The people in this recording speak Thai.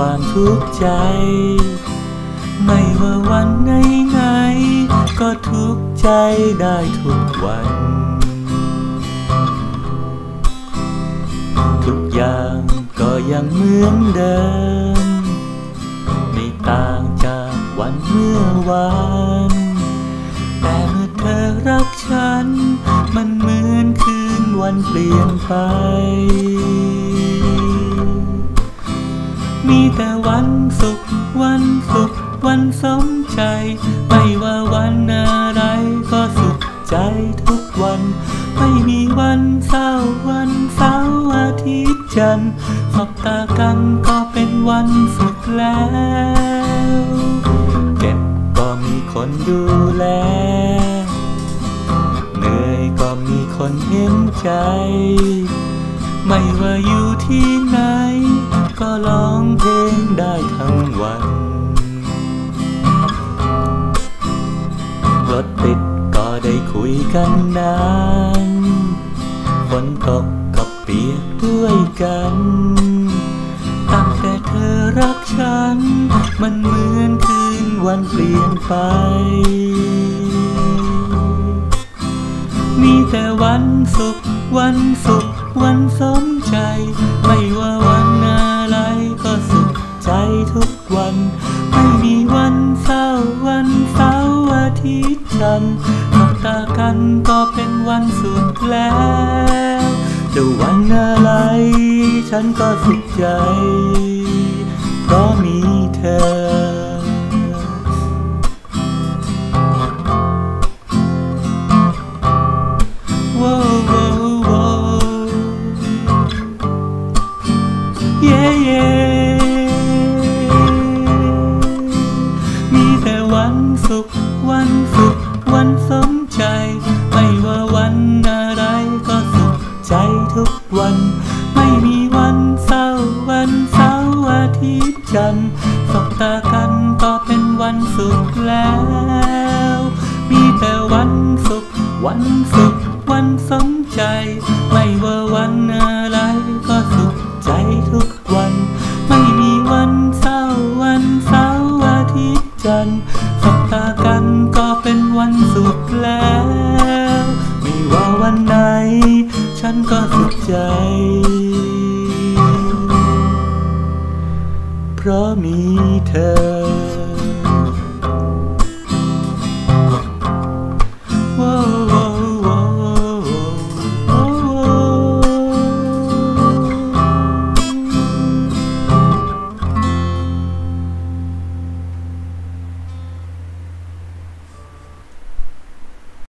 ความทุกข์ใจ ไม่ว่าวันไหนไหนก็ทุกข์ใจได้ทุกวัน ทุกอย่างก็ยังเหมือนเดิม ไม่ต่างจากวันเมื่อวานแต่เมื่อเธอรักฉัน มันเหมือนคืนวันเปลี่ยนไป มีแต่วันสุข วันสุข วันสมใจ ไม่ว่าวันอะไรก็สุขใจทุกวัน ไม่มีวันเศร้าวันเสาร์อาทิตย์จันทร์สบตากันก็เป็นวันสุขแล้วเจ็บก็มีคนดูแลเหนื่อยก็มีคนเห็นใจ ไม่ว่าอยู่ที่ไหน ก็ร้อง งได้ทั้งวันรถติดก็ได้คุยกันนานฝนตกก็เปียกด้วยกันตั้งแต่เธอรักฉัน มันเหมือนคืนวันเปลี่ยนไป มีแต่วันสุข วันสุข วันสมใจ ไม่ว่าวัน ทุกวัน ไม่มีวันเศร้าวันเสาร์อาทิตย์จันทร์มองตากันก็เป็นวันสุขแล้วจะวันอะไร ฉันก็สุขใจ เพราะมีเธอ ทุกวัน ไม่มีวันเศร้าวันเสาร์อาทิตย์จันทร์สบตากันก็เป็นวันสุขแล้ว มีแต่วันสุขวันสุขวันสมใจ ไม่ว่าวันอะไร ใจ เพราะมีเธอ